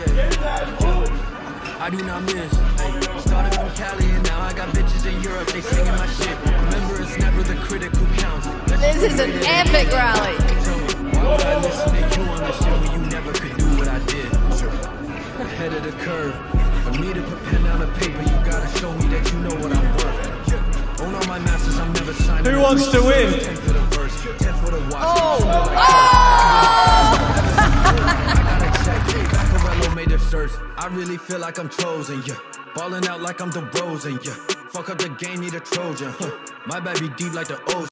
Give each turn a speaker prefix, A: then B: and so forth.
A: birthday. I do not miss. Hey, started from Cali and now I got bitches in Europe. They singing my shit. Remember, it's never the critic who counts.
B: This is an epic rally.
A: Tell me, why would I listen to you on the shit when you never could do what I did? Ahead of the curve. For me to put pen down the paper, you gotta show me that you know what I'm worth. Own all my masters, I'm never signing.
C: Who wants to win?
A: Shirts. I really feel like I'm chosen, yeah. Balling out like I'm the Rosen, yeah. Fuck up the game, need a Trojan, huh. My baby deep like the ocean.